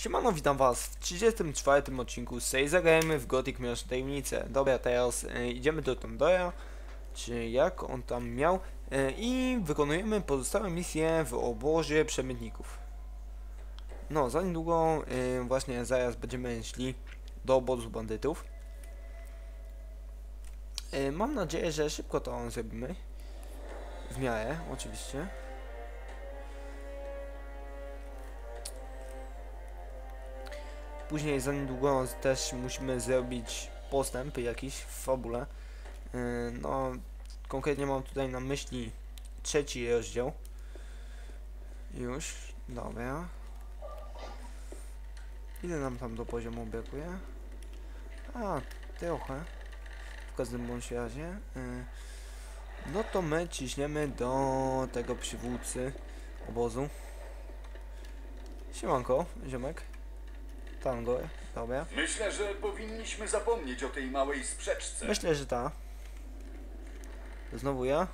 Siemano, witam was w 34 odcinku z tej zagrajmy w Gothic Miasz Tajemnicę. Dobra, teraz e, idziemy do Tondora, czy jak on tam miał, e, i wykonujemy pozostałe misje w obozie przemytników. No, za niedługo e, właśnie zaraz będziemy szli do obozu bandytów. E, mam nadzieję, że szybko to zrobimy. W miarę, oczywiście. Później za niedługo też musimy zrobić postęp jakiś w fabule. Yy, No, konkretnie mam tutaj na myśli trzeci rozdział. Już, dobra. Ile nam tam do poziomu brakuje? A, trochę. W każdym bądź razie. Yy, No to my ciśniemy do tego przywódcy obozu. Siemanko, ziomek. Tango, dobra. Myślę, że powinniśmy zapomnieć o tej małej sprzeczce. Myślę, że ta. Znowu ja?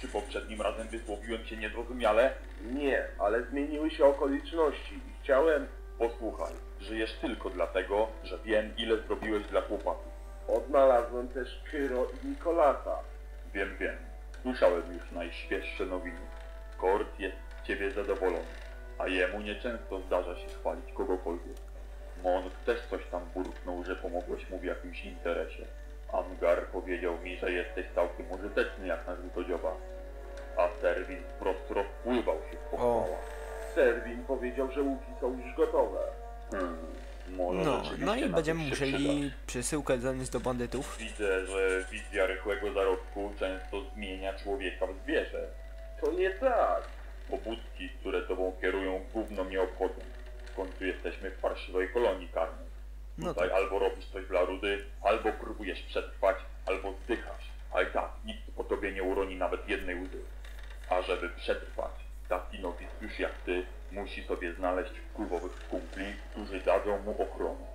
Czy poprzednim razem wysłowiłem się niezrozumiale? Nie, ale zmieniły się okoliczności i chciałem... Posłuchaj, żyjesz tylko dlatego, że wiem ile zrobiłeś dla chłopaków. Odnalazłem też Kyro i Nikolasa. Wiem, wiem. Słyszałem już najświeższe nowiny. Kort jest z ciebie zadowolony, a jemu nieczęsto zdarza się chwalić kogokolwiek. Monk też coś tam burknął, że pomogłeś mu w jakimś interesie. Angar powiedział mi, że jesteś całkiem użyteczny jak na żółtodzioba. A Serwin wprost rozpływał się w pochwałach. Serwin powiedział, że łuki są już gotowe. Hmm, może No, no i będziemy musieli przesyłkę zanieść do bandytów. Widzę, że wizja rychłego zarobku często zmienia człowieka w zwierzę. To nie tak. Pobudki, które tobą kierują, gówno mnie obchodzą. W końcu jesteśmy w parszywej kolonii karnej. No Tutaj tak. albo robisz coś dla rudy, albo próbujesz przetrwać, albo zdychasz. A i tak nikt po tobie nie uroni nawet jednej łzy. A żeby przetrwać, taki nowicjusz jak ty musi sobie znaleźć wpływowych kumpli, którzy dadzą mu ochronę.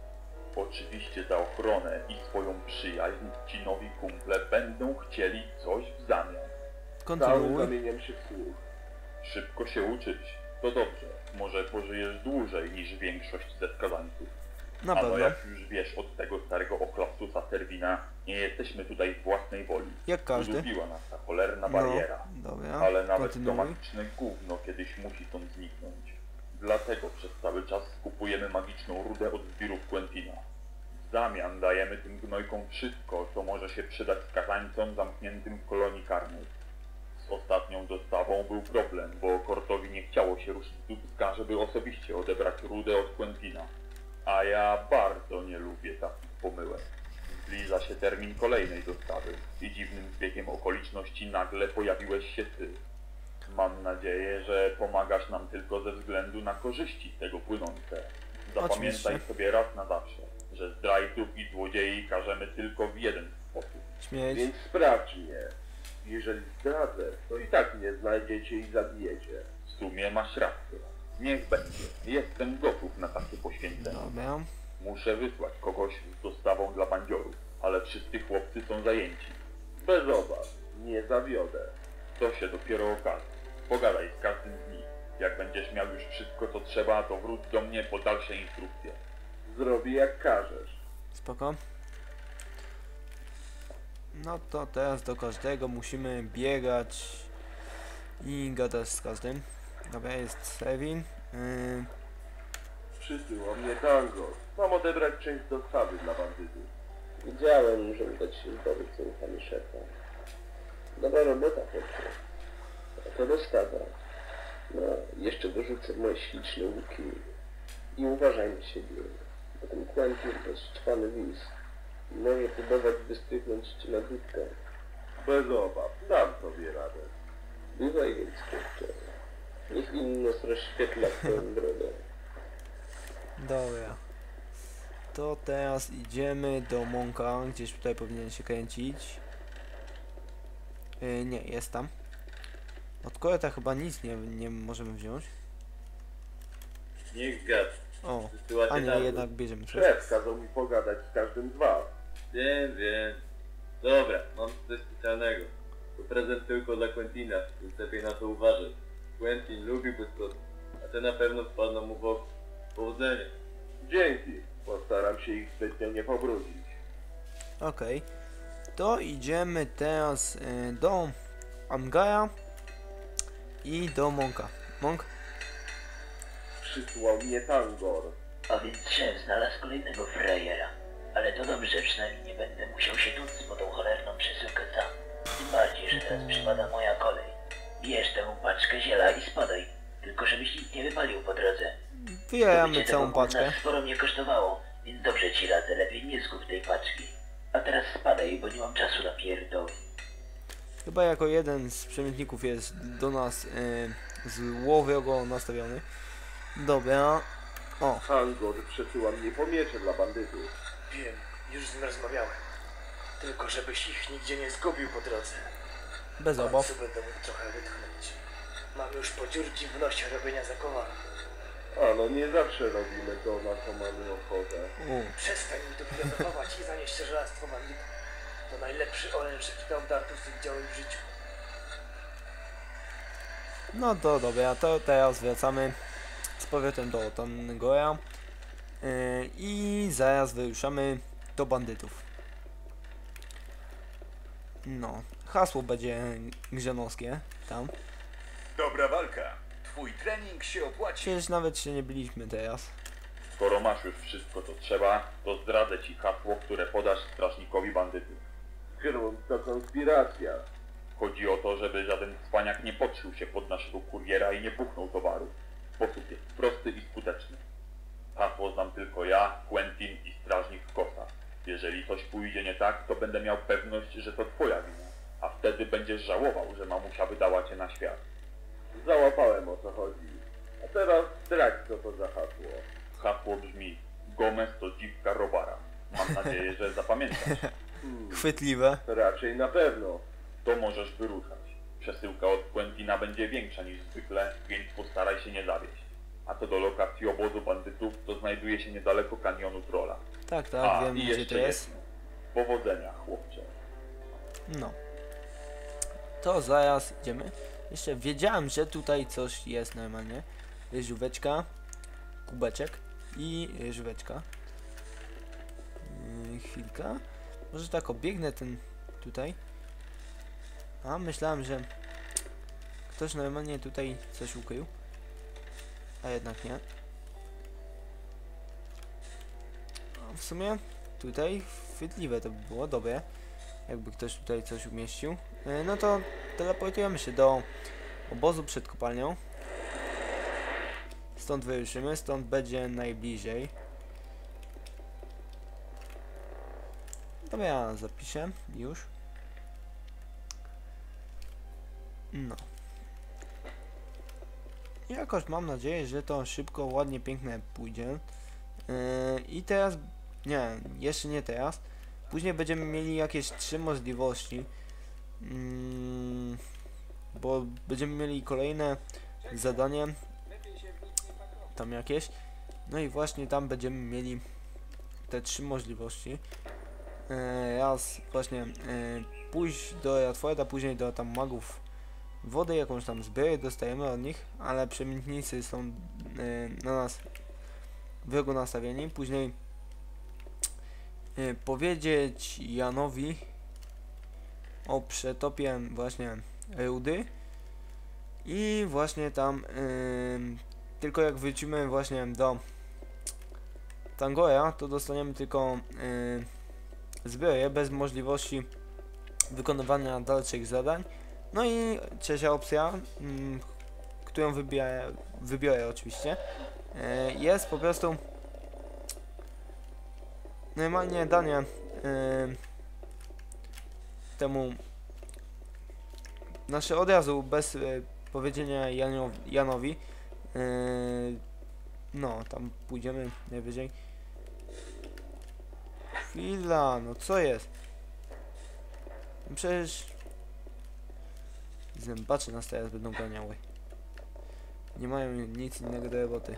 Oczywiście za ochronę i swoją przyjaźń ci nowi kumple będą chcieli coś w zamian. Cały Kontynuuj. zamieniam się w słuch. Szybko się uczyć. To dobrze. Może pożyjesz dłużej niż większość ze skazańców. Na no pewno. jak już wiesz od tego starego oklastusa Serwina, nie jesteśmy tutaj z własnej woli. Jak każdy. Udupiła nas ta cholerna No, bariera. dobra. Ale nawet to magiczne gówno kiedyś musi stąd zniknąć. Dlatego przez cały czas kupujemy magiczną rudę od zbirów Quentina. W zamian dajemy tym gnojkom wszystko, co może się przydać skazańcom zamkniętym w kolonii karnej. Z ostatnią dostawą był problem, bo Kortowi nie chciało się ruszyć z dubska, żeby osobiście odebrać rudę od Quentina. A ja bardzo nie lubię takich pomyłek. Zbliża się termin kolejnej dostawy i dziwnym zbiegiem okoliczności nagle pojawiłeś się ty. Mam nadzieję, że pomagasz nam tylko ze względu na korzyści z tego płynące. Zapamiętaj Oczywiście. sobie raz na zawsze, że zdrajców i złodziei karzemy tylko w jeden sposób. Śmieć. Więc sprawdź mnie. Jeżeli zdradzę, to i tak mnie znajdziecie i zabijecie. W sumie masz rację. Niech będzie. Jestem gotów na takie poświęcenie. Dobra. Muszę wysłać kogoś z dostawą dla bandziorów, ale wszyscy chłopcy są zajęci. Bez obaw. Nie zawiodę. To się dopiero okaże. Pogadaj z każdym z nich. Jak będziesz miał już wszystko co trzeba, to wróć do mnie po dalsze instrukcje. Zrobię jak każesz. Spoko. No to teraz do każdego musimy biegać i gadać z każdym. Dobra, jest Sevin. Yy, Przysyła mnie tango. Mam odebrać część dostawy dla bandytów. Wiedziałem, że uda ci się zdobyć zaufanie szefa. Dobra robota, chłopcze. A to dostawa. No, jeszcze dorzucę moje śliczne łuki. I uważaj na siebie. Bo ten to jest czwany wiz. Może próbować wystrychnąć cię na dudkę. Bez obaw. Dam sobie radę. Bywaj więc, chłopcze. Niech inność rozświetla twoją drogę. dobra. To teraz idziemy do Monka, gdzieś tutaj powinien się kręcić. Yy, nie, jest tam. Od Koreta chyba nic nie, nie możemy wziąć. Niech gad. O, a nie, jednak bierzemy coś. Szef kazał mi pogadać z każdym z was. Wiem, wiem. Dobra, mam coś specjalnego. To prezent tylko dla Quentina, więc lepiej na to uważaj. Quentin lubi błyskotki. a te na pewno wpadną mu w oko. Powodzenia. Dzięki. Postaram się ich zbytnio nie pobrudzić. Okej. To idziemy teraz y, do Angara i do Monka. Monk? Przysłał mnie Tangor. A więc szef znalazł kolejnego frajera. Ale to dobrze, przynajmniej nie będę musiał się tuc po tą cholerną przesyłkę sam. Tym bardziej, że teraz przypada moja kolej. Bierz tę paczkę ziela i spadaj. Tylko żebyś nic nie wypalił po drodze. Wyjajamy całą paczkę. sporo mnie kosztowało, więc dobrze ci radzę, lepiej nie zgub tej paczki. A teraz spadaj, bo nie mam czasu na pierdoły. Chyba jako jeden z przemytników jest do nas y, złowiogo nastawiony. Dobra. O, Tangor przesyła mnie po miecze dla bandytów. Wiem, już z nim rozmawiałem. Tylko żebyś ich nigdzie nie zgubił po drodze. bez W obaw. będę mógł trochę wytchnąć. Mam już po dziurki w nosie robienia zakowana. A no nie zawsze robimy to, na co mamy ochotę. U, Przestań mi tu filozofować i zanieść żelastwo bandytów. To najlepszy oręż dartów z widziałem w życiu. No to dobra, to teraz wracamy z powrotem do Tangora yy, i zaraz wyruszamy do bandytów. No, hasło będzie grzanowskie tam. Dobra walka. Twój trening się opłaci. Przecież nawet się nie byliśmy teraz. Skoro masz już wszystko co trzeba, to zdradzę ci hasło, które podasz strażnikowi bandytów. Grunt to konspiracja. Chodzi o to, żeby żaden cwaniak nie podszył się pod naszego kuriera i nie puchnął towaru. Sposób jest prosty i skuteczny. Hasło znam tylko ja, Quentin i strażnik Kosa. Jeżeli coś pójdzie nie tak, to będę miał pewność, że to twoja wina. A wtedy będziesz żałował, że mamusia wydała cię na świat. Załapałem o co chodzi. A teraz zdradź co to za hasło. Hasło brzmi Gomez to dziwka Robara. Mam nadzieję, że zapamiętasz. Chwytliwe. Raczej na pewno. To możesz wyruszać. Przesyłka od Quentina będzie większa niż zwykle, więc postaraj się nie zawieść. A co do lokacji obozu bandytów, to znajduje się niedaleko kanionu Trolla. Tak, tak, A, wiem gdzie to jest. jedno. Powodzenia, chłopcze. No. To zaraz idziemy. Jeszcze wiedziałem, że tutaj coś jest normalnie. Żółweczka, kubeczek i żółweczka. Yy, chwilka. Może tak obiegnę ten tutaj. A, myślałem, że ktoś normalnie tutaj coś ukrył. A jednak nie. A w sumie tutaj chwytliwe to by było, dobre jakby ktoś tutaj coś umieścił. E, No to teleportujemy się do obozu przed kopalnią. Stąd wyruszymy, stąd będzie najbliżej. Dobra, ja zapiszę już. No. Jakoś mam nadzieję, że to szybko, ładnie, piękne pójdzie. Yy, I teraz, nie, jeszcze nie teraz. Później będziemy mieli jakieś trzy możliwości. Mm, bo będziemy mieli kolejne zadanie. Tam jakieś. No i właśnie tam będziemy mieli te trzy możliwości. E, raz właśnie e, pójść do Radforda, później do tam magów wody, jakąś tam zbroję dostajemy od nich, ale przemytnicy są e, na nas wrogo nastawieni. Później y, powiedzieć Janowi o przetopie właśnie rudy i właśnie tam ym, tylko jak wrócimy właśnie do Tangora to dostaniemy tylko y, zbroję bez możliwości wykonywania dalszych zadań no i trzecia opcja ym, którą wybiorę, wybiorę oczywiście y, jest po prostu normalnie danie yy, temu znaczy od razu bez yy, powiedzenia Janowi yy, no tam pójdziemy najwyżej. Chwila no co jest? Przecież zębacze nas teraz będą ganiały nie mają nic innego do roboty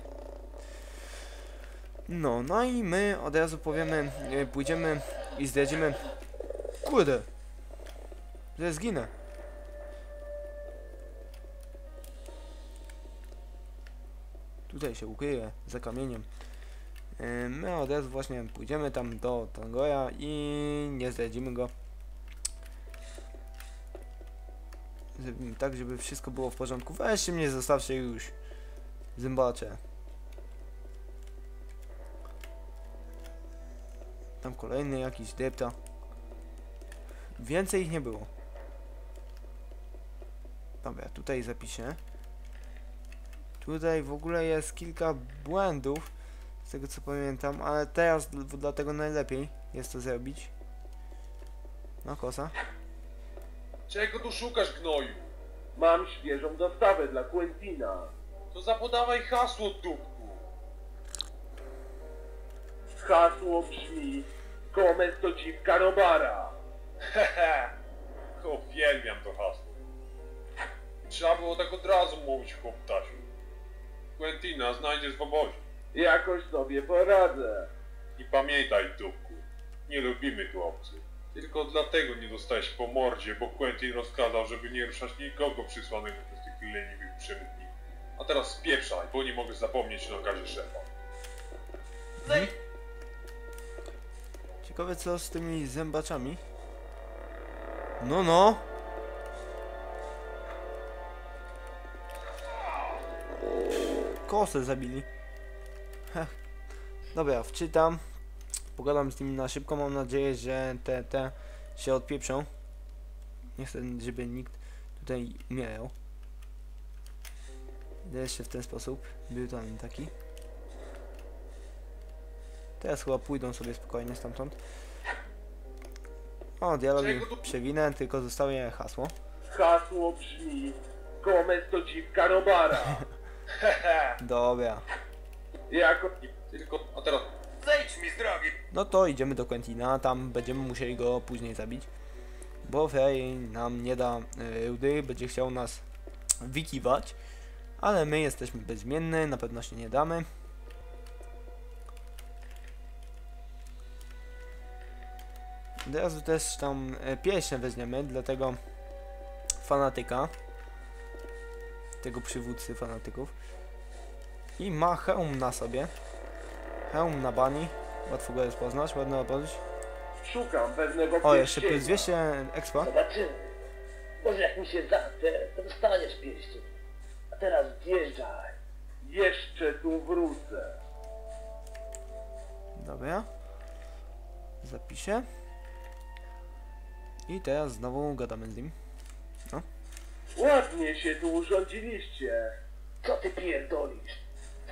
no, no i my od razu powiemy, e, pójdziemy i zdradzimy. Kurde, że zginę. tutaj się ukryje za kamieniem. Yy, My od razu właśnie pójdziemy tam do Tangoya i nie zdradzimy go. Tak, żeby wszystko było w porządku. Weźcie mnie, zostawcie już. Zymbacze. Tam kolejny jakiś depta. Więcej ich nie było. Dobra, tutaj zapiszę. Tutaj w ogóle jest kilka błędów, z tego co pamiętam, ale teraz dl- dlatego najlepiej jest to zrobić. No kosa. Czego tu szukasz, gnoju? Mam świeżą dostawę dla Quentina. To zapodawaj hasło, dupku. Hasło brzmi Gomez to dziwka Robara. Hehe. Uwielbiam to hasło. Trzeba było tak od razu mówić, chłoptasiu. Quentina znajdziesz w obozie. Jakoś sobie poradzę. I pamiętaj, dupku, nie lubimy tu obcych. Tylko dlatego nie dostałeś po mordzie, bo Quentin rozkazał, żeby nie ruszać nikogo przysłanego przez tych leniwych przemytników. A teraz spieprzaj, bo nie mogę zapomnieć nakazie szefa. Ciekawe co z tymi zębaczami. No no. Kosę zabili. Heh. Dobra, wczytam. Pogadam z nimi na szybko. Mam nadzieję, że te, te się odpieprzą. Nie chcę, żeby nikt tutaj umierał. Idę jeszcze w ten sposób. Był tam taki. Teraz chyba pójdą sobie spokojnie stamtąd. O, dialogi przewinę, tylko zostawię hasło. Hasło brzmi Gomez to dziwka Robara. Dobra. Jako... Tylko, a teraz Zejdź mi z drogi! No to idziemy do Quentina, tam będziemy musieli go później zabić. Bo Frey nam nie da y, rudy, będzie chciał nas wykiwać. Ale my jesteśmy bezmienni, na pewno się nie damy. Od razu też tam e, pieśń weźmiemy, dlatego fanatyka. Tego przywódcy fanatyków. I ma hełm na sobie. Hełm na bani. Łatwo go jest poznać, ładno obrodzić. Szukam pewnego O, jeszcze plus 200 expa. Zobaczymy. Może jak mi się zachce, to dostaniesz pierścień. A teraz wjeżdżaj. Jeszcze tu wrócę. Dobra. Zapiszę. I teraz znowu gadamy z nim. Ładnie się tu urządziliście. Co ty pierdolisz?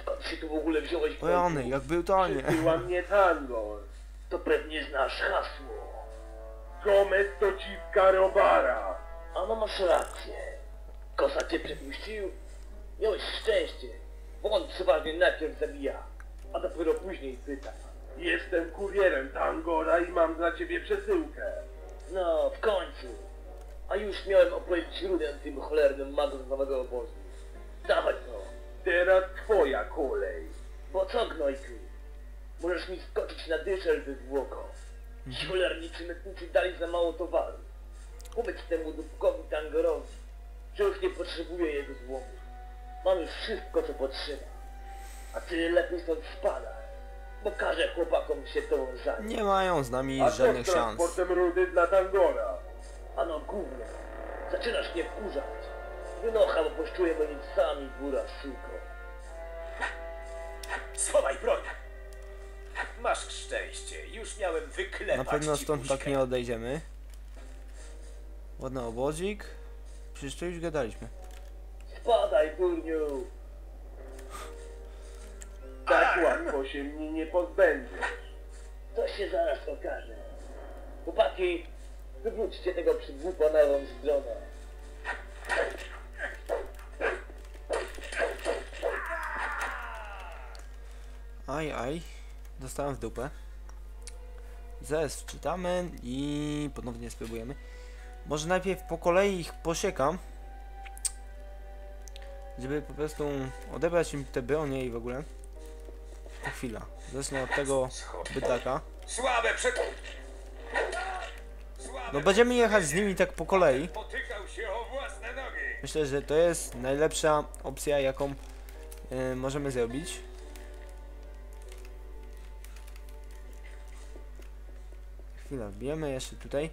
Skąd się tu w ogóle wziąłeś? O Jany, jak był to nie. Przybyła mnie Tangor. To pewnie znasz hasło. Gomez to dziwka Robara. A no masz rację. Kosa cię przepuścił? Miałeś szczęście. Bo on przeważnie najpierw zabija, a dopiero później pyta. Jestem kurierem Tangora i mam dla ciebie przesyłkę. No, w końcu. A już miałem opowiedzieć rudę tym cholernym magom z nowego obozu. Dawaj to. Teraz twoja kolej. Bo co, gnojku? Możesz mi skoczyć na dyszel wywłoko. Ci cholerni przemytnicy dali za mało towaru. Powiedz temu dupkowi tangorowi, że już nie potrzebuję jego złomu. Mam już wszystko, co potrzeba. A ty lepiej stąd spadaj, bo każę chłopakom się tobą zająć. Nie mają z nami A żadnych szans. transportem rudy dla Tangora? Ano gówno, zaczynasz mnie wkurzać. Wynocha, bo poszczujemy nim sami góra suko. Schowaj broń! Masz szczęście, już miałem wyklepać Na pewno ci stąd puszkę. tak nie odejdziemy. Ładny obozik. Przecież to już gadaliśmy. Spadaj, turniu! Tak łatwo się mnie nie pozbędziesz. To się zaraz okaże. Chłopaki, wywróćcie tego przygłupa na lewą stronę. Aj, aj. Dostałem w dupę. Zaraz wczytamy i ponownie spróbujemy. Może najpierw po kolei ich posiekam. Żeby po prostu odebrać im te bronie i w ogóle. To chwila. Zacznę od tego bydlaka. Słabe. Słabe No będziemy jechać z nimi tak po kolei. Myślę, że to jest najlepsza opcja, jaką e, możemy zrobić. Chwila, wbijemy jeszcze tutaj.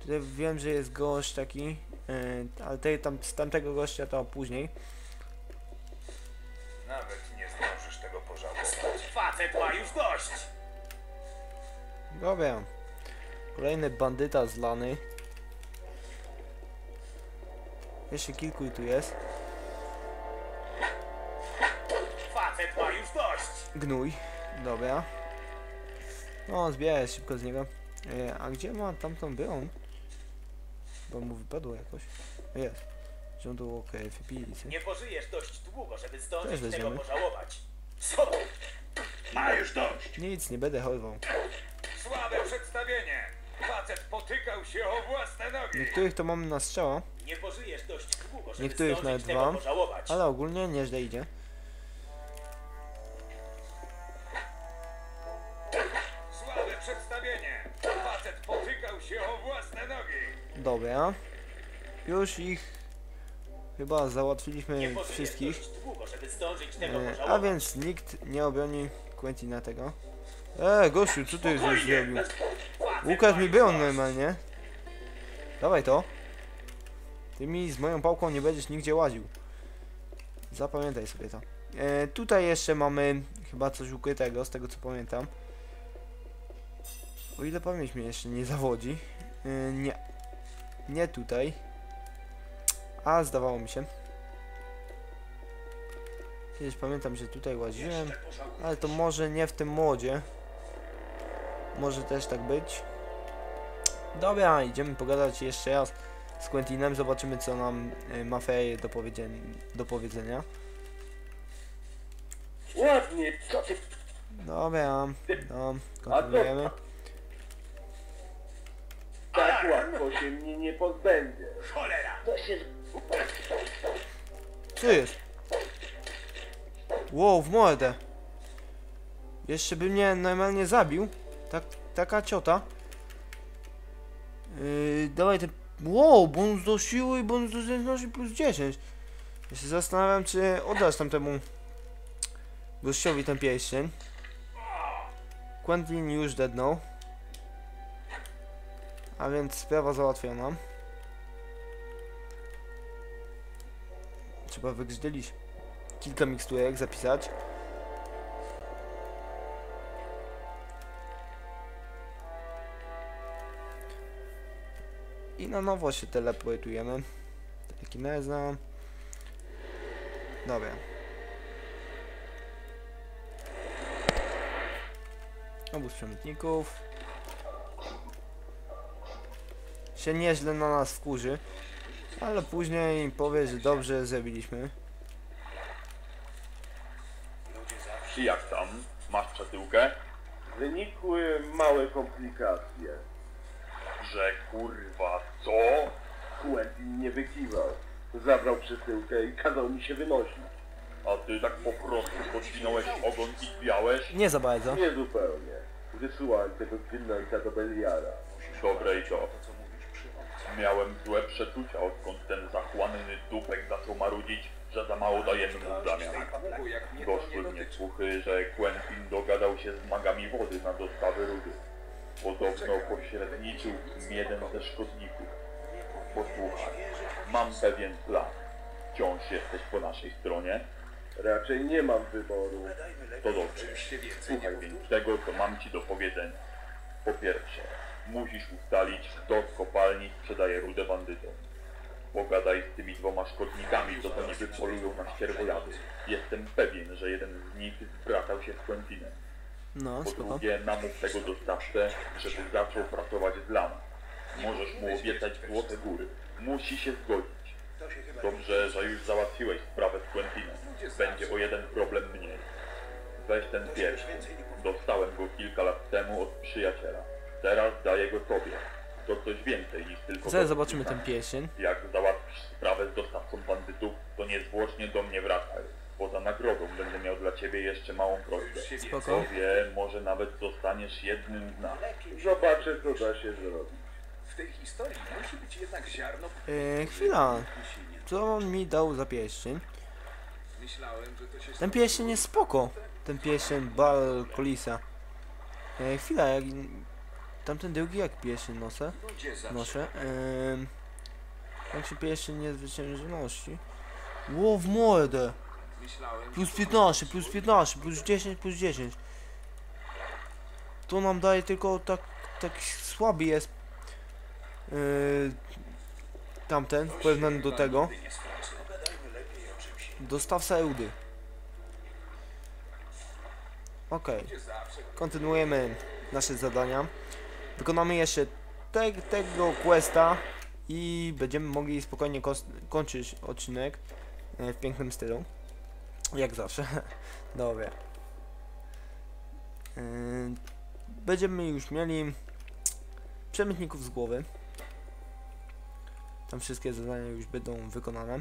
Tutaj wiem, że jest gość taki, e, ale tej, tam, z tamtego gościa to później. Nawet nie zdążysz tego pożałować. Facet ma już dość! Dobra. Kolejny bandyta zlany. Jeszcze kilku tu jest. Facet ma już dość! Gnój. Dobra. No, zbieraj szybko z niego. E, a gdzie ma tamtą byłą? Bo mu wypadło jakoś. Jest. Rządu okej, wypili sobie. Nie pożyjesz dość długo, żeby Też zdążyć tego weźmiemy. pożałować. Co? Ma już dość! Nic, nie będę chował. Słabe przedstawienie! Facet potykał się o własne nogi! Niektórych to mamy na strzała, Nie pożyjesz dość długo, żeby Niektórych zdążyć nawet tego dwa. pożałować. ale ogólnie nieźle idzie. Dobra. Już ich chyba załatwiliśmy wszystkich. długo, E, a więc nikt nie obroni Quentina tego. E, gościu, co ty już zrobił? Łukasz mi był normalnie. Dawaj to. Ty mi z moją pałką nie będziesz nigdzie łaził. Zapamiętaj sobie to. E, tutaj jeszcze mamy chyba coś ukrytego, z tego co pamiętam. O ile pamięć mnie jeszcze nie zawodzi. E, nie. Nie tutaj. A, zdawało mi się. Kiedyś pamiętam, że tutaj łaziłem. Ale to może nie w tym modzie. Może też tak być. Dobra, idziemy pogadać jeszcze raz z Quentinem, zobaczymy co nam y, ma Fej do, do powiedzenia. Ładnie, co ty... Dobra, no, kontynuujemy. Tak łatwo się mnie nie pozbędzie. Cholera! To się Co jest? Wow, w mordę. Jeszcze by mnie normalnie zabił. Tak, taka ciota. Yy, dawaj ten... Wow, bonus do siły i bonus do zręczności plus 10. Ja się zastanawiam, czy oddasz tamtemu gościowi ten pierścień. Quentin już deadnął. A więc sprawa załatwiona. Trzeba wygrzdylić kilka miksturek, zapisać. I na nowo się teleportujemy. Telekineza. Dobra. Obóz przemytników. Się nieźle na nas wkurzy. Ale później powie, że dobrze zrobiliśmy. I jak tam? Masz przesyłkę? Wynikły małe komplikacje. Że kurwa co? Quentin nie wykiwał. Zabrał przesyłkę i kazał mi się wynosić. A ty tak po prostu podwinąłeś ogon i kwiałeś? Nie za bardzo. Nie zupełnie. Wysyłałem tego Gwynojka do Beliara. Dobre i to. Miałem złe przeczucia, odkąd ten zachłanny dupek zaczął marudzić, że za mało dajemy mu w zamian. Doszły mnie słuchy, że Quentin dogadał się z magami wody na dostawy rudy. Podobno pośredniczył w nim jeden ze szkodników. Posłuchaj, mam pewien plan. Wciąż jesteś po naszej stronie? Raczej nie mam wyboru. To dobrze. Słuchaj więc tego, co mam ci do powiedzenia. Po pierwsze, musisz ustalić, kto z kopalni sprzedaje rudę bandytom. Pogadaj z tymi dwoma szkodnikami, co to niby polują na ścierwojady. Jestem pewien, że jeden z nich zbratał się z Quentinem. No, Po spoko. drugie, namów tego dostawcę, żeby zaczął pracować z Lama. Możesz mu obiecać złote góry. Musi się zgodzić. Dobrze, że już załatwiłeś sprawę z Quentinem. Będzie o jeden problem mniej. Weź ten pierwszy. Dostałem go kilka lat temu od przyjaciela. Teraz daję go tobie. To coś więcej niż tylko... Zaraz zobaczymy ten pierścień. Jak załatwisz sprawę z dostawcą bandytów, to niezwłocznie do mnie wracaj. Poza nagrodą będę miał dla ciebie jeszcze małą prośbę. Spoko. Kto wie, może nawet zostaniesz jednym z nas. Zobaczę, co da się zrobić. W tej historii musi być jednak ziarno Yy, chwila. Co on mi dał za pierścień? Ten pierścień jest spoko. Ten pierścień Bal Kolisa. E, chwila, jak... Tamten drugi jak pierścień nosę? Noszę. Ehm, jak się pierścień niezwyciężoności? Ło w mordę! Plus 15, plus 15, plus 10, plus 10. To nam daje tylko tak, tak słaby jest yy, tamten w porównaniu do tego. Dostawca Eudy. Okej. Kontynuujemy nasze zadania. Wykonamy jeszcze te, tego questa i będziemy mogli spokojnie kończyć odcinek e, w pięknym stylu. Jak zawsze. Dobra. Yy, Będziemy już mieli przemytników z głowy. Tam wszystkie zadania już będą wykonane.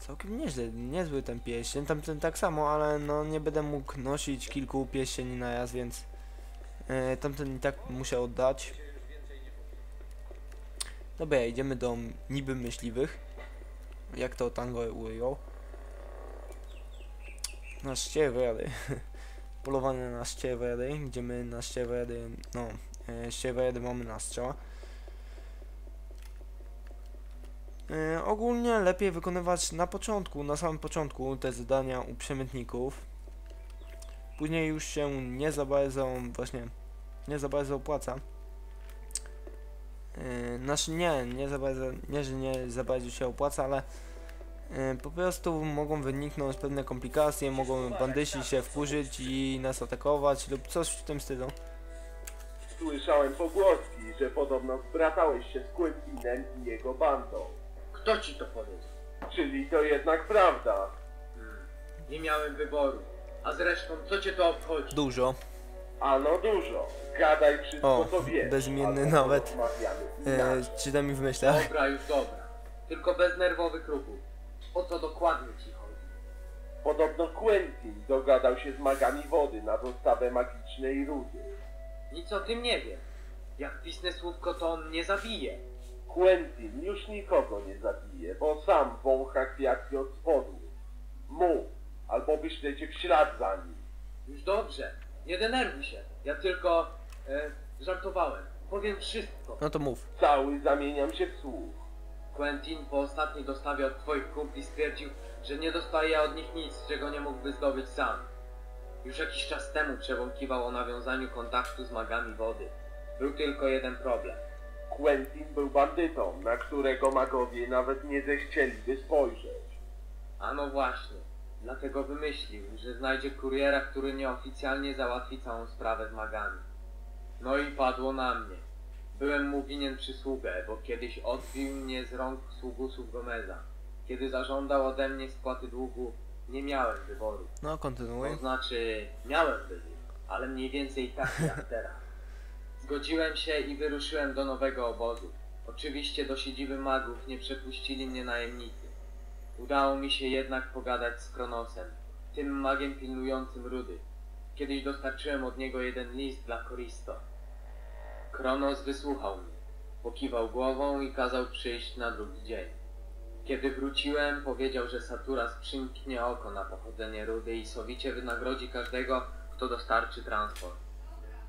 Całkiem nieźle, niezły ten pieścień, tamten tak samo, ale no nie będę mógł nosić kilku pieścieni na raz, więc e, tamten i tak musiał oddać. Dobra, idziemy do niby myśliwych. Jak to tango ujął. Na ściewery. Polowanie na ściewery. Idziemy na ściewery. No, e, ściewery mamy na strzała. E, ogólnie lepiej wykonywać na początku, na samym początku te zadania u przemytników. Później już się nie za bardzo, właśnie, nie za bardzo opłaca. Yy, znaczy nie, nie za bardzo, nie, że nie za bardzo się opłaca, ale yy, po prostu mogą wyniknąć pewne komplikacje, mogą bandyci się wkurzyć i nas atakować lub coś w tym stylu. Słyszałem pogłoski, że podobno zbratałeś się z Quentinem i jego bandą. Kto ci to powiedział? Czyli to jednak prawda. Nie miałem wyboru. A zresztą, co cię to obchodzi? Dużo. Ano dużo. Gadaj wszystko O, co wiesz. bezimienny albo nawet. inaczej. czytam mi w myślach. Dobra, już dobra. Tylko bez nerwowych ruchów. O co dokładnie ci chodzi? Podobno Quentin dogadał się z magami wody na dostawę magicznej rudy. Nic o tym nie wiem. Jak pisnę słówko, to on nie zabije. Quentin już nikogo nie zabije, bo sam wącha kwiatki od spodu. Mów, albo wyślecie w ślad za nim. Już dobrze. Nie denerwuj się. Ja tylko... E, żartowałem. Powiem wszystko. No to mów. Cały zamieniam się w słuch. Quentin po ostatniej dostawie od twoich kumpli stwierdził, że nie dostaje od nich nic, czego nie mógłby zdobyć sam. Już jakiś czas temu przebąkiwał o nawiązaniu kontaktu z magami wody. Był tylko jeden problem. Quentin był bandytą, na którego magowie nawet nie zechcieliby spojrzeć. A no właśnie. Dlatego wymyślił, że znajdzie kuriera, który nieoficjalnie załatwi całą sprawę z magami. No i padło na mnie. Byłem mu winien przysługę, bo kiedyś odbił mnie z rąk sługusów Gomeza. Kiedy zażądał ode mnie spłaty długu, nie miałem wyboru. No, kontynuuj. To znaczy, miałem wybór, ale mniej więcej tak jak teraz. Zgodziłem się i wyruszyłem do nowego obozu. Oczywiście do siedziby magów nie przepuścili mnie najemnicy. Udało mi się jednak pogadać z Kronosem, tym magiem pilnującym rudy. Kiedyś dostarczyłem od niego jeden list dla Koristo. Kronos wysłuchał mnie, pokiwał głową i kazał przyjść na drugi dzień. Kiedy wróciłem, powiedział, że Saturas przymknie oko na pochodzenie rudy i sowicie wynagrodzi każdego, kto dostarczy transport.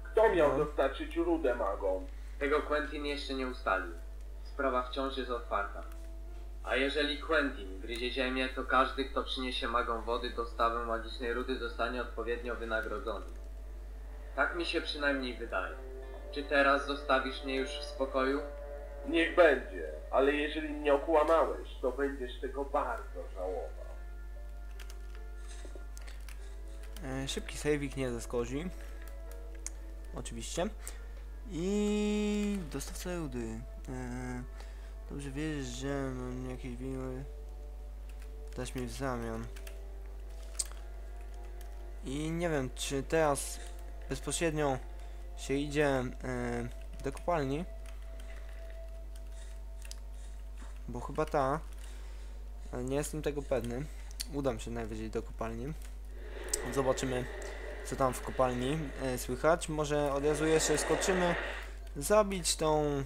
Kto miał dostarczyć rudę magom? Tego Quentin jeszcze nie ustalił. Sprawa wciąż jest otwarta. A jeżeli Quentin gryzie ziemię, to każdy, kto przyniesie magom wody dostawę magicznej rudy, zostanie odpowiednio wynagrodzony. Tak mi się przynajmniej wydaje. Czy teraz zostawisz mnie już w spokoju? Niech będzie, ale jeżeli mnie okłamałeś, to będziesz tego bardzo żałował. E, szybki saveik nie zaskoczy. Oczywiście. I dostawca Eudy. E, dobrze wiesz, że mam jakieś winy dać mi w zamian. I nie wiem, czy teraz bezpośrednio się idzie e, do kopalni. Bo chyba ta. Ale nie jestem tego pewny. Udam się najwyżej do kopalni. Zobaczymy, co tam w kopalni e, słychać. Może od razu jeszcze skoczymy zabić tą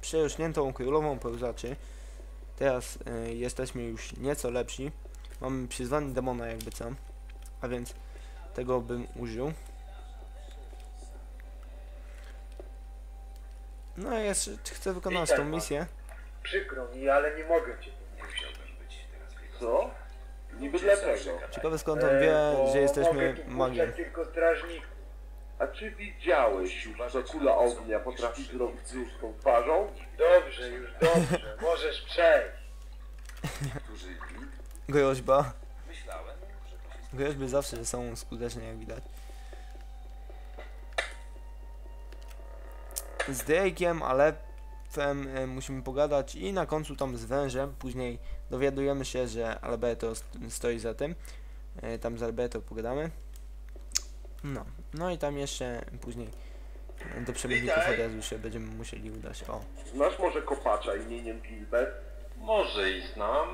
przerośniętą królową pełzaczy. teraz y, jesteśmy już nieco lepsi. Mamy przyzwanie demona jakby co. A więc tego bym użył. No i jeszcze chcę wykonać tą misję. Przykro mi, ale nie mogę cię Co? Niby dlaczego? Ciekawe skąd on wie, bo że jesteśmy magiem. tylko strażników. A czy widziałeś już, że kula ognia potrafi zrobić z ludzką twarzą? Dobrze, już dobrze, możesz przejść. Groźba. Groźby zawsze są skuteczne jak widać. Z Drake'iem, Alephem e, musimy pogadać i na końcu tam z wężem. Później dowiadujemy się, że Alberto st- stoi za tym. E, Tam z Alberto pogadamy. No, no i tam jeszcze później do przemytników od razu się będziemy musieli udać. O, Znasz może kopacza imieniem Gilbert? Może i znam.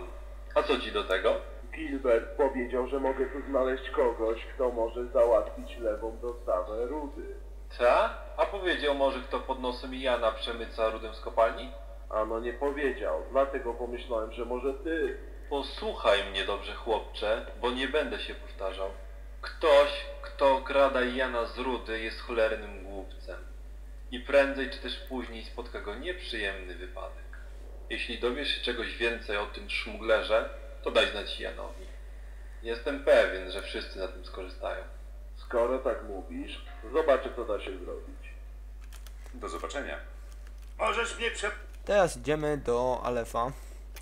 A co ci do tego? Gilbert powiedział, że mogę tu znaleźć kogoś, kto może załatwić lewą dostawę rudy. Ta? A powiedział może kto pod nosem Jana przemyca rudę z kopalni? Ano nie powiedział, dlatego pomyślałem, że może ty. Posłuchaj mnie dobrze chłopcze, bo nie będę się powtarzał. Ktoś, kto okrada Jana z rudy jest cholernym głupcem. I prędzej czy też później spotka go nieprzyjemny wypadek. Jeśli dowiesz się czegoś więcej o tym szmuglerze, to daj znać Janowi. Jestem pewien, że wszyscy na tym skorzystają. Skoro tak mówisz, zobaczę co da się zrobić. Do zobaczenia. Możesz mnie prze... Teraz idziemy do Alefa.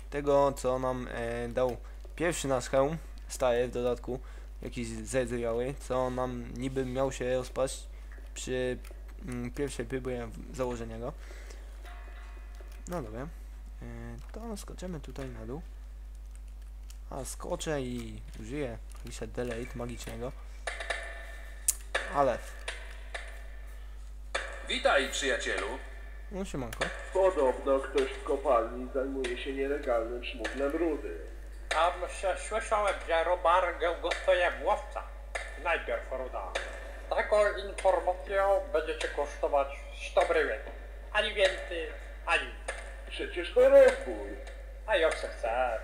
Tego, co nam e, dał pierwszy nasz hełm, stary w dodatku, jakiś zerdzewiały, co nam niby miał się rozpaść przy mm, pierwszej próbie założenia go. No dobra. E, to skoczymy tutaj na dół. A skoczę i użyję reset delete magicznego. Alef. Witaj, przyjacielu. No siemanko. Podobno ktoś w kopalni zajmuje się nielegalnym szmuglem rudy. A się słyszałem, że Robargę gotuje włowca. Najpierw ruda. Taką informacją będziecie kosztować 100 bryłek. Ani więcej, ani mniej. Przecież to rozbój. A jak se chcesz.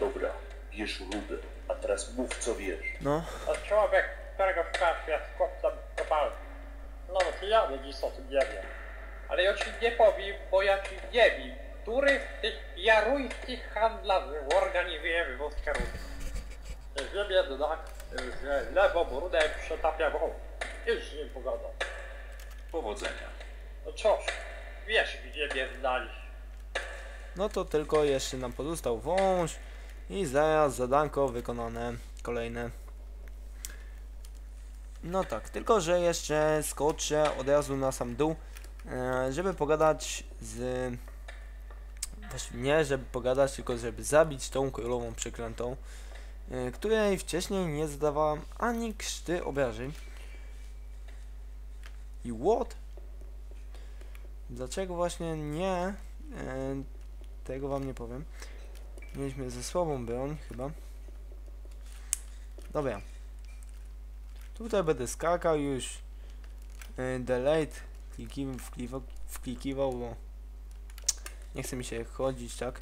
Dobra, bierz rudę, a teraz mów co wiesz. No, To człowiek, którego szukać jest chłopcem kopalni. No, to ja nic o tym nie wiem. Ale ja ci nie powiem, bo ja ci nie wiem, który z tych jaruńskich handlarzy organizuje wywózkę rudy. Wiem jednak, że lewą rudę przetapia woł. Już z nim pogadam. Powodzenia. No cóż, wiesz gdzie mnie znaleźć. No to tylko jeszcze nam pozostał wąż i zaraz zadanko wykonane kolejne. No tak, tylko że jeszcze skoczę od razu na sam dół, e, żeby pogadać z... Nie, żeby pogadać, tylko żeby zabić tą królową przeklętą, e, której wcześniej nie zadawałam ani krzty obrażeń. I what? Dlaczego właśnie nie? E, tego wam nie powiem. Mieliśmy ze słabą broń chyba. Dobra. Tutaj będę skakał już. Yy, delete. Kliki, wkliwa, wklikiwał, bo nie chce mi się chodzić, tak?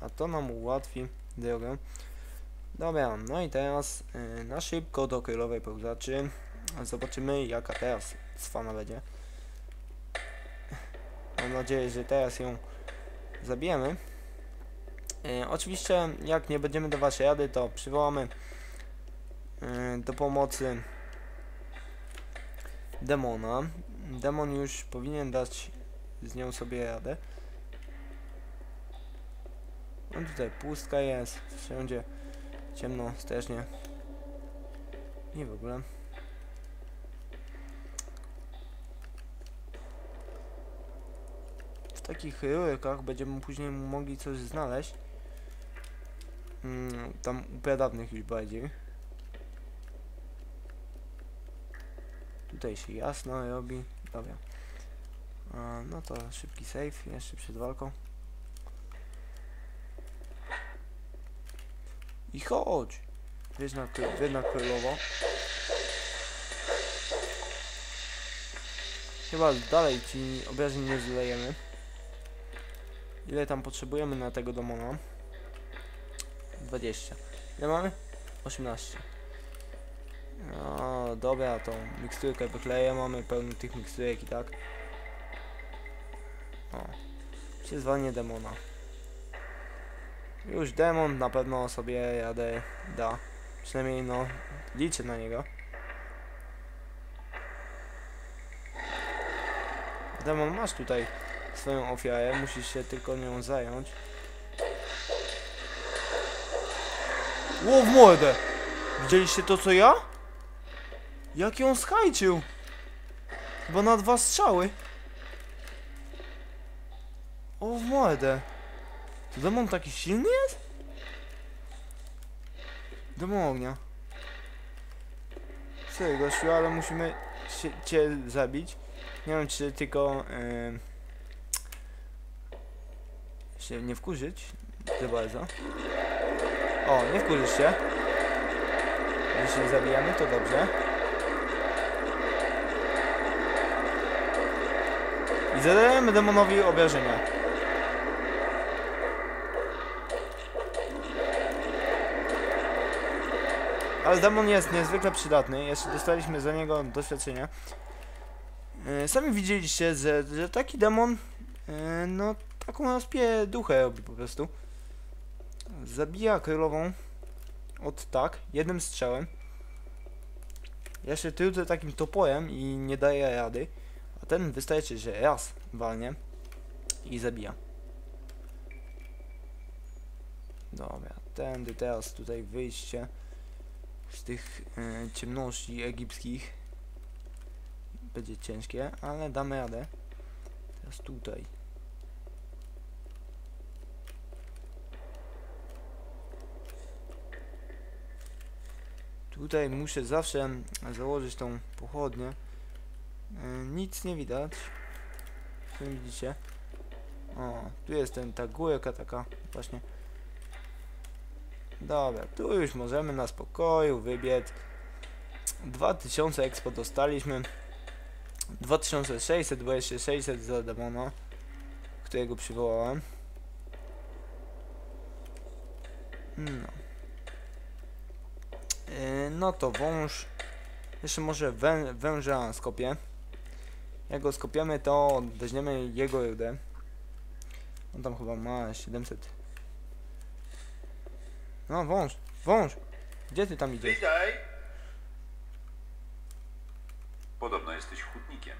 A to nam ułatwi drogę. Dobra, no i teraz yy, na szybko do królowej pełzaczy. Zobaczymy jaka teraz cwana będzie. Mam nadzieję, że teraz ją zabijemy. E, oczywiście, jak nie będziemy dawać rady, to przywołamy e, do pomocy demona. Demon już powinien dać z nią sobie radę. No tutaj pustka jest, wszędzie ciemno, strasznie. I w ogóle. w takich rurkach będziemy później mogli coś znaleźć. Mm, tam u pradawnych już bardziej. Tutaj się jasno robi. Dobra. No to szybki save jeszcze przed walką. I chodź! Kr- wiedna królowo. Chyba dalej ci obrażeń nie zlejemy. Ile tam potrzebujemy na tego demona? 20. Ile mamy? 18. No dobra, tą miksturkę wykleję, mamy pełno tych miksturek i tak. O. Przyzwanie demona. Już demon na pewno sobie radę da. Przynajmniej no, liczę na niego. Demon, masz tutaj swoją ofiarę, musisz się tylko nią zająć. Ło w mordę! Widzieliście to co ja? Jak ją skajczył! Chyba na dwa strzały. O w mordę. To demon taki silny jest? Demon ognia. Sorry gościu, ale musimy się, cię zabić. Nie wiem czy tylko em, się nie wkurzyć za bardzo. O, nie wkurzysz się. Jeśli zabijamy, to dobrze. I zadajemy demonowi obrażenia. Ale demon jest niezwykle przydatny. Jeszcze dostaliśmy za niego doświadczenie. E, Sami widzieliście, że, że taki demon e, no taką rozpie duchę robi po prostu. Zabija królową od tak, jednym strzałem. Jeszcze tylko takim toporem i nie daje rady. A ten wystarczy, że raz walnie i zabija. Dobra, tędy teraz tutaj wyjście z tych e, ciemności egipskich będzie ciężkie, ale damy radę. Teraz tutaj. Tutaj muszę zawsze założyć tą pochodnię. E, nic nie widać. Tu widzicie. O, tu jest ten, ta górka taka właśnie. Dobra, tu już możemy na spokoju wybiec. 2000 expo dostaliśmy. 2600, bo jeszcze 600 za demona, którego przywołałem. No. Yy, no to wąż. Jeszcze może wę węża skopię. Jak go skopiemy, to weźmiemy jego rudę. On tam chyba ma 700. No, wąż, wąż! Gdzie ty tam idziesz? Witaj! Podobno jesteś hutnikiem.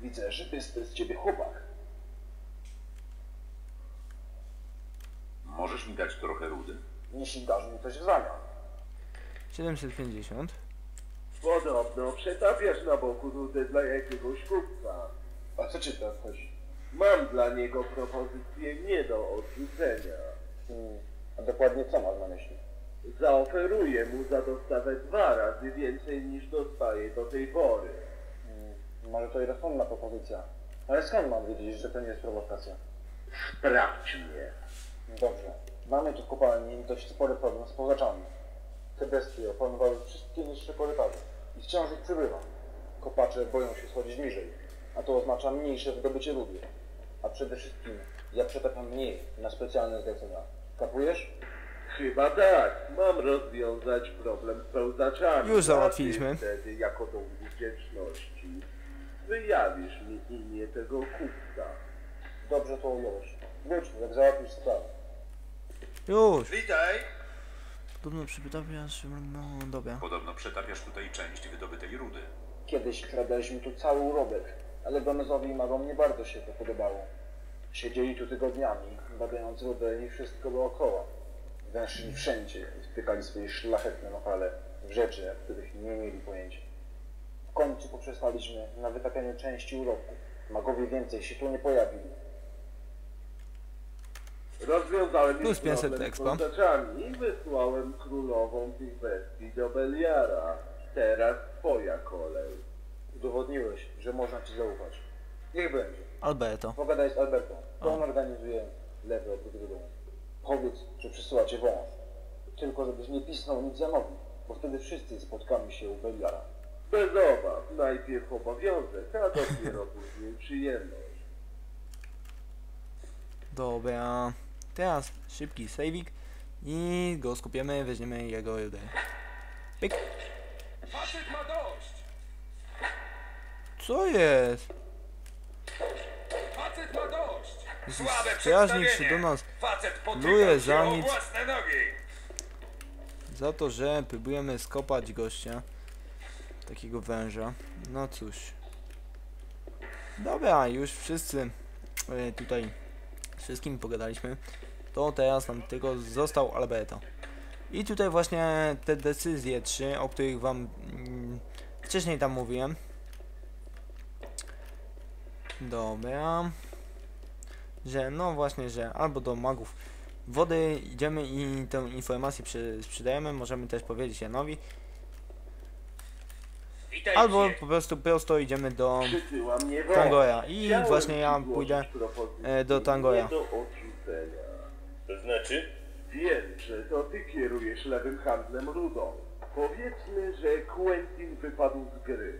Widzę, że jest z ciebie chłopak. Możesz mi dać trochę rudy? Jeśli dasz mi coś w zamian. 750. Podobno przetapiasz na boku rudę dla jakiegoś kupca. A co cię to chodzi? Mam dla niego propozycję nie do odrzucenia. Hmm. A dokładnie co masz na myśli? Zaoferuję mu za dostawę dwa razy więcej niż dostaje do tej pory. Hmm. Może to i rozsądna propozycja. Ale skąd mam wiedzieć, że to nie jest prowokacja? Sprawdź mnie. Dobrze. Mamy tu w kopalni dość spory problem z pozaczami. Te bestie opanowały wszystkie niższe korytarze i wciąż ich przybywa. Kopacze boją się schodzić niżej, a to oznacza mniejsze wydobycie rudy. A przede wszystkim ja przetapiam mniej na specjalne zlecenia. Kapujesz? Chyba tak. Mam rozwiązać problem z pełzaczami. Już załatwiliśmy. A ty wtedy, jako dowód wdzięczności, wyjawisz mi imię tego kupca. Dobrze to ująłeś. Wróćmy, jak załatwisz sprawę. Już! Witaj! Podobno przypytawiasz, no dobra. Podobno przetapiasz tutaj część wydobytej rudy. Kiedyś kradaliśmy tu cały urobek, ale Gomezowi i magom nie bardzo się to podobało. Siedzieli tu tygodniami, badając rudę i wszystko dookoła. Węszyli wszędzie i wtykali swoje szlachetne nopale w rzeczy, o których nie mieli pojęcia. W końcu poprzestaliśmy na wytapianiu części urobku. Magowie więcej się tu nie pojawili. Rozwiązałem Plus już 500 problem z expo. pełzaczami i wysłałem królową tych bestii do Beliara. Teraz twoja kolej. Udowodniłeś, że można ci zaufać. Niech będzie. Alberto. Pogadaj z Albertą. To on organizuje lewy obrót rudą. Powiedz, że przysyła cię wąż. Tylko żebyś nie pisnął nic Janowi, bo wtedy wszyscy spotkamy się u Beliara. Bez obaw. Najpierw obowiązek, a dopiero później przyjemność. Dobra. Teraz szybki saving i go skupiemy, weźmiemy jego rudę. Pyk. Facet ma dość! Co jest? Facet ma dość! Jakiś strażnik się do nas potykał za nic. za to, że próbujemy skopać gościa. Takiego węża. No cóż. Dobra, już wszyscy e, tutaj z wszystkimi pogadaliśmy. To teraz nam tylko został Alberto. I tutaj właśnie te decyzje trzy, o których wam mm, wcześniej tam mówiłem. Dobra. Że no właśnie, że albo do magów wody idziemy i tę informację przy, sprzedajemy, możemy też powiedzieć Janowi. Witajcie! Albo po prostu prosto idziemy do. Tangoja. I Chciałem właśnie ja pójdę e, do odrzucenia. To znaczy? Wiem, że to ty kierujesz lewym handlem rudą. Powiedzmy, że Quentin wypadł z gry.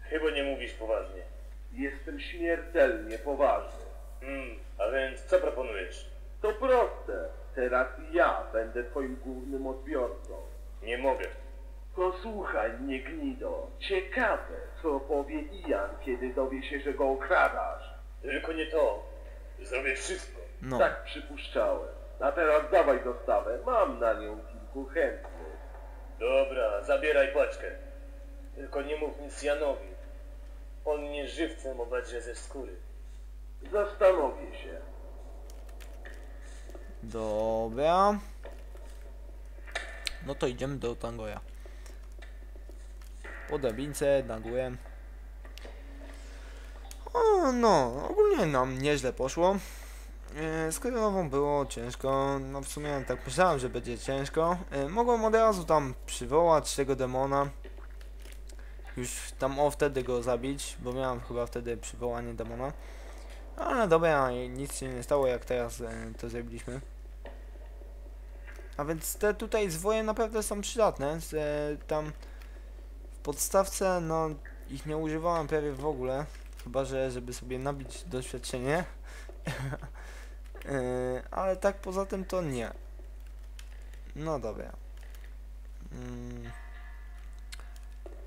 Chyba nie mówisz poważnie. Jestem śmiertelnie poważny. Hmm, a więc co proponujesz? To proste. Teraz ja będę twoim głównym odbiorcą. Nie mogę. Posłuchaj mnie, gnido. Ciekawe, co powie Ian, kiedy dowie się, że go okradasz. Tylko nie to. Zrobię wszystko. No. Tak przypuszczałem. A teraz dawaj dostawę. Mam na nią kilku chętnych. Dobra, zabieraj paczkę. Tylko nie mów nic Janowi. On mnie żywcem obedrze ze skóry. Zastanowię się. Dobra. No to idziemy do Tangoja. Po drabince, na górę. O, no, ogólnie nam nieźle poszło. E, Z królową było ciężko, no w sumie tak myślałem, że będzie ciężko. E, Mogłem od razu tam przywołać tego demona. Już tam o wtedy go zabić, bo miałem chyba wtedy przywołanie demona. Ale dobra, nic się nie stało jak teraz e, to zrobiliśmy. A więc te tutaj zwoje naprawdę są przydatne. Z, e, tam w podstawce, no ich nie używałem prawie w ogóle. Chyba, że żeby sobie nabić doświadczenie. e, ale tak poza tym to nie. No dobra. Mm.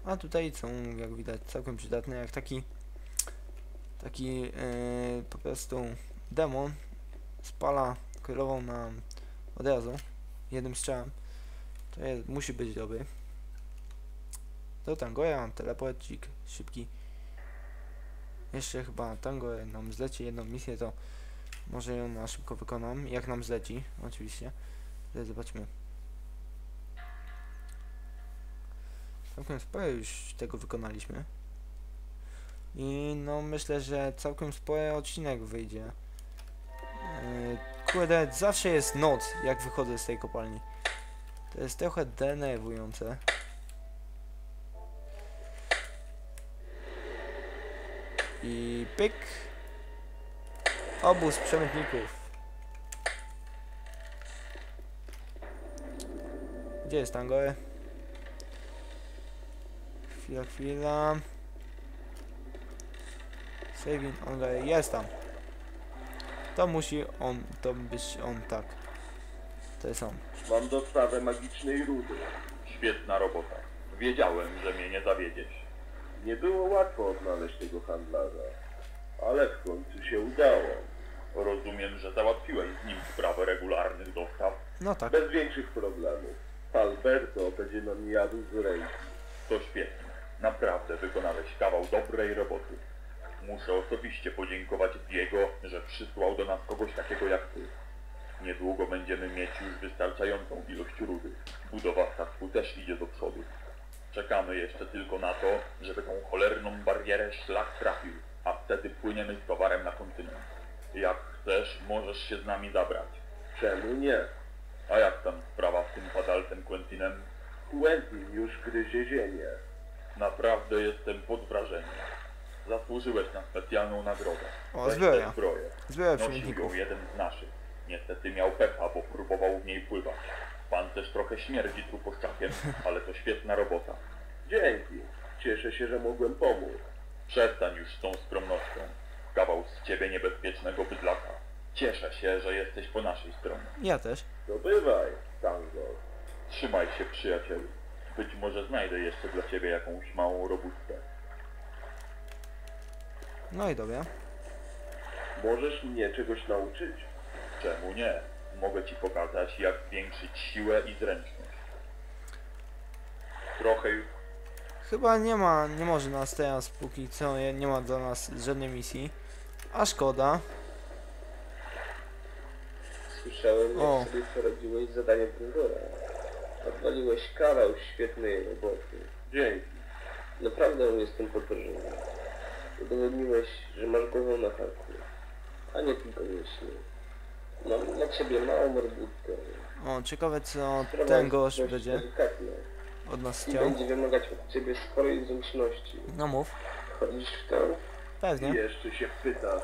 A tutaj są, jak widać, całkiem przydatne, jak taki taki e, po prostu demon spala królową na od razu jednym strzałem. To jest, musi być dobry. Do Tangoja teleporcik szybki. Jeszcze chyba Tango nam zleci jedną misję to może ją na szybko wykonam. Jak nam zleci oczywiście. Zobaczmy. Całkiem sporo już tego wykonaliśmy i no myślę, że całkiem spory odcinek wyjdzie. Yy, kurde, zawsze jest noc, jak wychodzę z tej kopalni. To jest trochę denerwujące. I pyk. Obóz przemytników. Gdzie jest Tangoe? Chwila, chwila. Saving on jest tam. To musi on, to być on tak. To jest on. Mam dostawę magicznej rudy. Świetna robota. Wiedziałem, że mnie nie zawiedziesz. Nie było łatwo odnaleźć tego handlarza, ale w końcu się udało. Rozumiem, że załatwiłeś z nim sprawę regularnych dostaw. No tak. Bez większych problemów. Alberto będzie nam jadł z ręki. To świetnie. Naprawdę wykonałeś kawał dobrej roboty. Muszę osobiście podziękować Diego, że przysłał do nas kogoś takiego jak ty. Niedługo będziemy mieć już wystarczającą ilość rudy. Budowa statku też idzie do przodu. Czekamy jeszcze tylko na to, żeby tą cholerną barierę szlak trafił, a wtedy płyniemy z towarem na kontynent. Jak chcesz, możesz się z nami zabrać. Czemu nie? A jak tam sprawa z tym padalcem Quentinem? Quentin już gryzie ziemię. Naprawdę jestem pod wrażeniem. Zasłużyłeś na specjalną nagrodę. O, tę zbroję. Zbroja Nosił ją jeden z naszych. Niestety miał pecha, bo próbował w niej pływać. Pan też trochę śmierdzi truposzczakiem, ale to świetna robota. Dzięki. Cieszę się, że mogłem pomóc. Przestań już z tą skromnością. Kawał z ciebie niebezpiecznego bydlaka. Cieszę się, że jesteś po naszej stronie. Ja też. To bywaj, Tango. Trzymaj się, przyjacielu. Być może znajdę jeszcze dla ciebie jakąś małą robótkę. No i dobra. Możesz mnie czegoś nauczyć? Czemu nie? Mogę ci pokazać, jak zwiększyć siłę i zręczność. Trochę już Chyba nie ma, nie może nas teraz póki co, nie ma dla nas żadnej misji. A szkoda. Słyszałem, O. jak sobie poradziłeś z zadaniem Tungora. Odwaliłeś kawał świetnej roboty. Dzięki. Naprawdę jestem pod wrażeniem. Udowodniłeś, że masz głowę na karku, a nie tylko myśli. Mam dla ciebie małą robótkę. O, ciekawe co Sprawa ten gość będzie delikatna od nas i chciał. będzie wymagać od ciebie sporej zręczności. No mów. Chodzisz w to? I Pewnie. jeszcze się pytasz.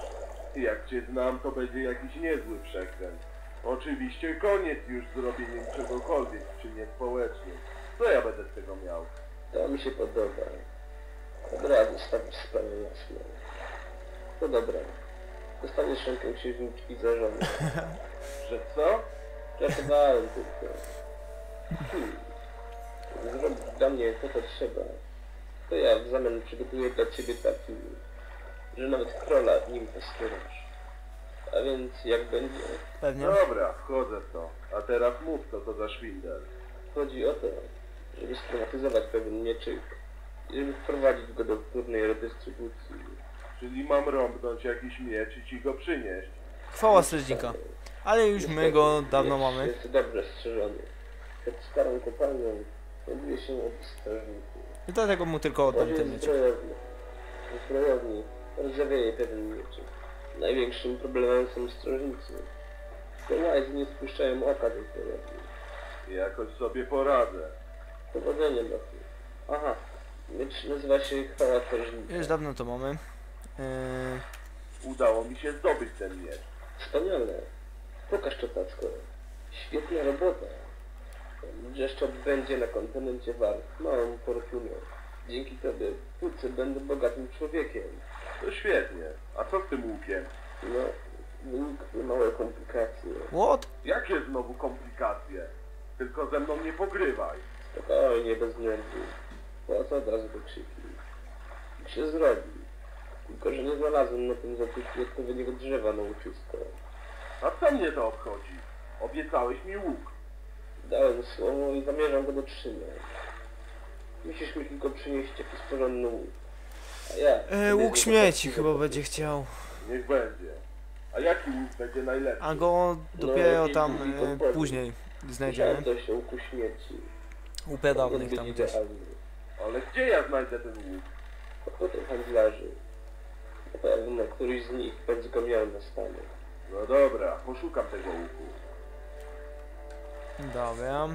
Jak cię znam, to będzie jakiś niezły przekręt. Oczywiście koniec już z robieniem czegokolwiek w czynie społecznym. Co ja będę z tego miał? To mi się podoba. Od razu stawić sprawę jasno. No dobra. Dostaniesz rękę księżniczki za żonę. Że co? Żartowałem tylko. Hmm. Zrobić dla mnie to, co trzeba. To ja w zamian przygotuję dla ciebie taki, że nawet króla nim poskierasz. A więc jak będzie, Pewnie. Dobra, wchodzę w to. A teraz mów, co to za szwindel. chodzi o to, żeby sprywatyzować pewien mieczyk żeby wprowadzić go do wtórnej redystrybucji. Czyli mam rąbnąć jakiś miecz i ci go przynieść. Chwała strażnika. Ale już my go dawno Miecz mamy. Jest dobrze strzeżony. Przed starą kopalnią znajduje się od strażników. I dlatego mu tylko oddam ten miecz. zbrojownię. W zbrojowni rdzewieje pewien mieczyk. Największym problemem są strażnicy. Te łajzy nie spuszczają oka do zbrojowni. Jakoś sobie poradzę. Powodzenia, brachu. Aha, miecz nazywa się chwała strażnika. Już dawno to mamy. Yy, Udało mi się zdobyć ten miecz. Wspaniale. Pokaż to tacko. Świetna robota. Brzeszczot będzie na kontynencie walk małą fortunę. Dzięki tobie wkrótce będę bogatym człowiekiem. To świetnie. A co z tym łukiem? No, wynikły małe komplikacje. what? Jakie znowu komplikacje? Tylko ze mną nie pogrywaj. Spokojnie, bez nerwów. Po co od razu do krzyki? I się zrobi. Tylko, że nie znalazłem na tym zacisku odpowiedniego drzewa na uczysko. A co mnie to obchodzi? Obiecałeś mi łuk. Dałem słowo i zamierzam go dotrzymać. Musisz mi tylko przynieść jakiś porządny łuk. A ja... E, łuk śmieci chyba będzie chciał. Niech będzie. A jaki łuk będzie najlepszy? A go dopiero tam e, później znajdziemy. coś o łuku śmieci. U pedałnych tam gdzieś. idealny. Ale gdzie ja znajdę ten łuk? Potem handlarzy. Na pewno któryś z nich będzie go miał na stanie. No dobra, poszukam tego łuku. Dobra.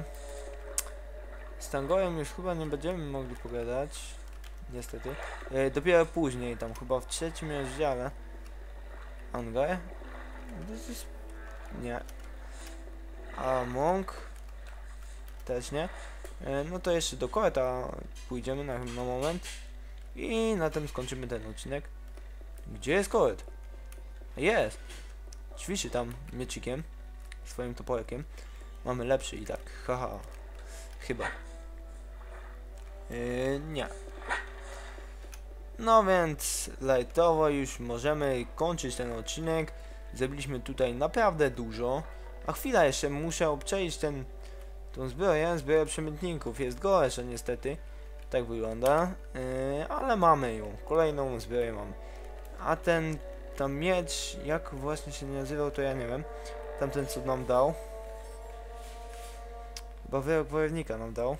Z Tangojem już chyba nie będziemy mogli pogadać. Niestety. E, dopiero później, tam chyba w trzecim rozdziale. Angar? Is... Nie. A Monk? Też nie. E, no to jeszcze do Koeta pójdziemy na, na moment. I na tym skończymy ten odcinek. Gdzie jest Koet? Jest! Ćwiczy tam mieczykiem. Swoim toporkiem. Mamy lepszy i tak, haha. Chyba. Yy, nie. No więc lightowo już możemy kończyć ten odcinek. Zrobiliśmy tutaj naprawdę dużo. A chwila jeszcze muszę obczaić ten tą zbroję, zbroję przemytników. Jest gorsza niestety. Tak wygląda. Yy, ale mamy ją. Kolejną zbroję mamy. A ten tam miecz, jak właśnie się nazywał, to ja nie wiem. Tamten co nam dał. Chyba wyrok wojownika nam dał,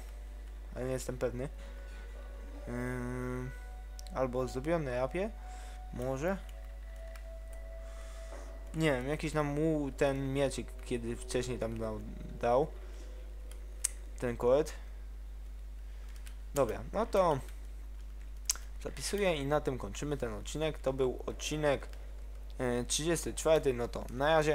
ale nie jestem pewny. Ym, albo zrobiłem na? Może? Nie wiem, jakiś nam mu ten mieczyk, kiedy wcześniej tam dał, dał. Ten koet. Dobra, no to zapisuję i na tym kończymy ten odcinek. To był odcinek e, 34, no to na razie.